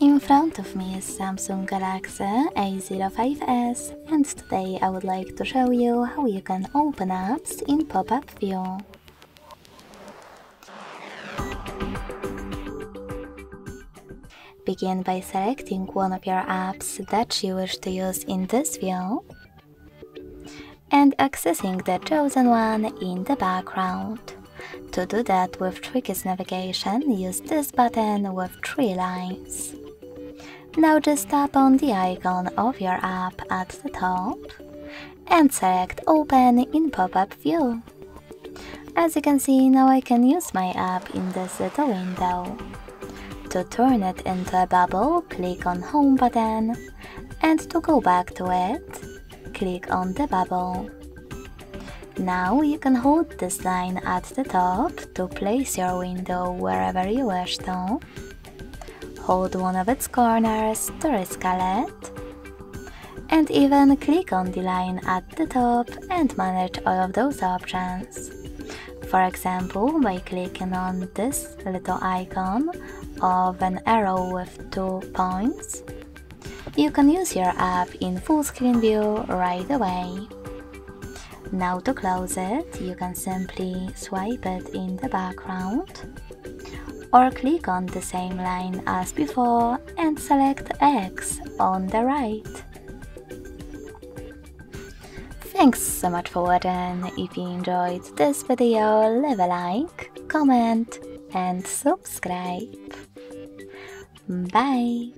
In front of me is Samsung Galaxy A05s and today I would like to show you how you can open apps in pop-up view. Begin by selecting one of your apps that you wish to use in this view and accessing the chosen one in the background. To do that with Trickist navigation, use this button with three lines. Now just tap on the icon of your app at the top and select Open in pop-up view. As you can see, now I can use my app in this little window. To turn it into a bubble, click on Home button, and to go back to it, click on the bubble. Now you can hold this line at the top to place your window wherever you wish to. Hold one of its corners to rescale it. And even click on the line at the top and manage all of those options. For example, by clicking on this little icon of an arrow with two points, you can use your app in full screen view right away. Now to close it, you can simply swipe it in the background or click on the same line as before and select X on the right. Thanks so much for watching. If you enjoyed this video, leave a like, comment and subscribe. Bye!